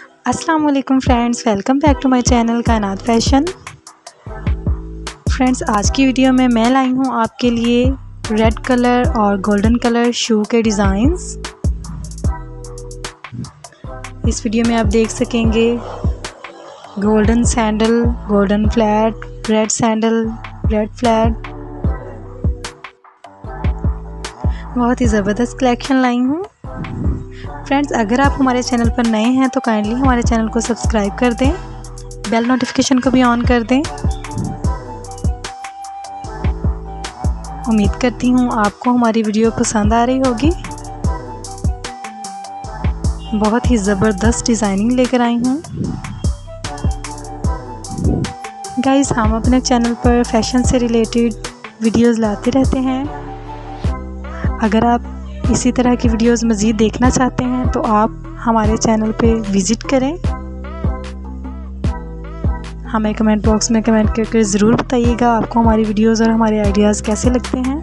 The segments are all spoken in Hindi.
अस्सलाम वालेकुम friends welcome back to my channel Kainat fashion friends आज की वीडियो में मैं लाई हूँ आपके लिए रेड कलर और गोल्डन कलर शू के डिज़ाइंस इस वीडियो में आप देख सकेंगे golden sandal golden flat red sandal red flat बहुत ही ज़बरदस्त कलेक्शन लाई हूँ। फ्रेंड्स अगर आप हमारे चैनल पर नए हैं तो काइंडली हमारे चैनल को सब्सक्राइब कर दें। बेल नोटिफिकेशन को भी ऑन कर दें। उम्मीद करती हूँ आपको हमारी वीडियो पसंद आ रही होगी। बहुत ही ज़बरदस्त डिज़ाइनिंग लेकर आई हूँ। गाइस हम अपने चैनल पर फ़ैशन से रिलेटेड वीडियोस लाते रहते हैं। अगर आप इसी तरह की वीडियोस मज़ीद देखना चाहते हैं तो आप हमारे चैनल पे विज़िट करें। हमें कमेंट बॉक्स में कमेंट करके ज़रूर बताइएगा आपको हमारी वीडियोस और हमारे आइडियाज़ कैसे लगते हैं।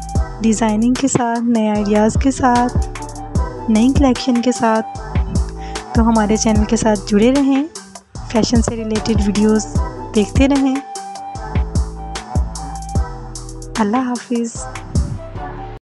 डिज़ाइनिंग के साथ, नए आइडियाज़ के साथ, नई कलेक्शन के साथ। तो हमारे चैनल के साथ जुड़े रहें। फ़ैशन से रिलेटेड वीडियोस देखते रहें। अल्लाह हाफिज़।